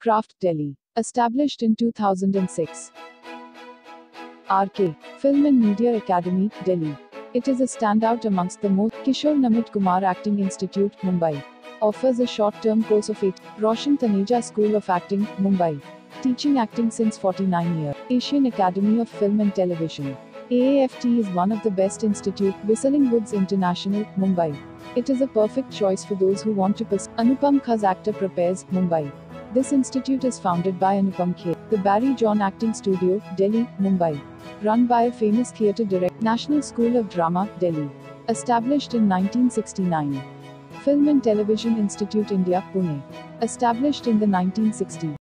Craft Delhi. Established in 2006. RK. Film and Media Academy, Delhi. It is a standout amongst the most. Kishore Namit Kumar Acting Institute, Mumbai. Offers a short-term course of 8. Roshan Taneja School of Acting, Mumbai. Teaching acting since 49 years. Asian Academy of Film and Television. AAFT is one of the best institute, Whistling Woods International, Mumbai. It is a perfect choice for those who want to pursue. Anupam Kher's Actor Prepares, Mumbai. This institute is founded by Anupam Kher. The Barry John Acting Studio, Delhi, Mumbai. Run by a famous theatre director. National School of Drama, Delhi. Established in 1969. Film and Television Institute India, Pune. Established in the 1960s.